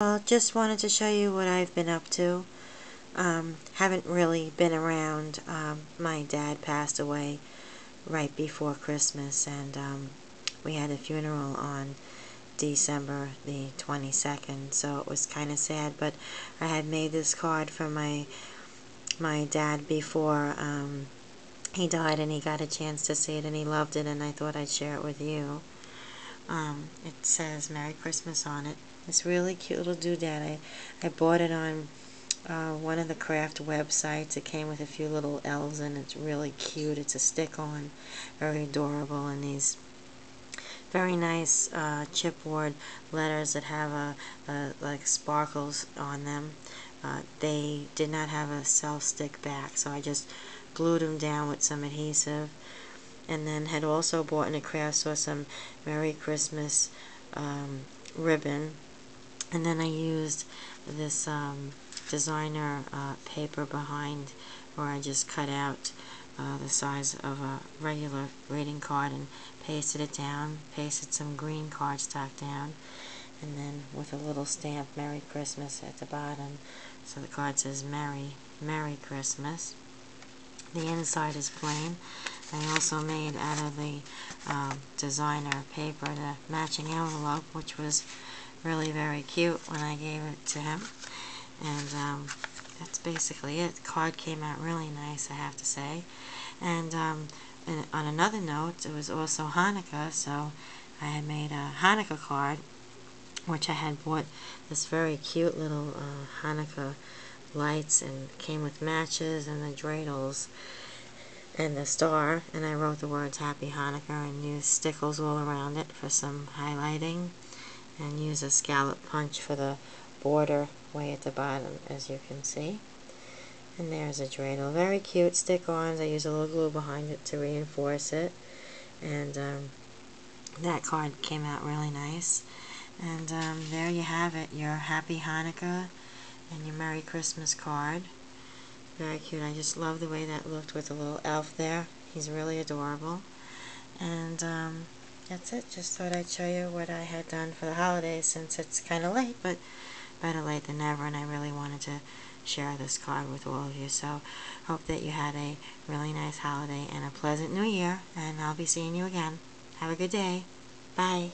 Well, just wanted to show you what I've been up to. Um, haven't really been around. Um, my dad passed away right before Christmas, and um, we had a funeral on December the 22nd, so it was kind of sad. But I had made this card for my my dad before um, he died, and he got a chance to see it, and he loved it, and I thought I'd share it with you. Um, it says Merry Christmas on it. It's really cute little doodad. I, I bought it on uh, one of the craft websites. It came with a few little elves and it's really cute. It's a stick-on, very adorable, and these very nice uh, chipboard letters that have a, a, like sparkles on them. Uh, they did not have a self-stick back, so I just glued them down with some adhesive. And then had also bought in a craft store some Merry Christmas um, ribbon and then I used this um, designer uh, paper behind where I just cut out uh, the size of a regular greeting card and pasted it down, pasted some green cardstock down, and then with a little stamp Merry Christmas at the bottom. So the card says Merry, Merry Christmas. The inside is plain. I also made out of the um, designer paper the matching envelope, which was really very cute when I gave it to him. And um, that's basically it. The card came out really nice, I have to say. And um, on another note, it was also Hanukkah, so I had made a Hanukkah card, which I had bought this very cute little uh, Hanukkah lights and came with matches and the dreidels and the star and I wrote the words Happy Hanukkah and used stickles all around it for some highlighting and use a scallop punch for the border way at the bottom as you can see. And there's a dreidel. Very cute stick-ons. I use a little glue behind it to reinforce it. And um, that card came out really nice. And um, there you have it, your Happy Hanukkah and your Merry Christmas card. Very cute. I just love the way that looked with the little elf there. He's really adorable. And um, that's it. Just thought I'd show you what I had done for the holidays since it's kind of late, but better late than never, and I really wanted to share this card with all of you. So hope that you had a really nice holiday and a pleasant new year, and I'll be seeing you again. Have a good day. Bye.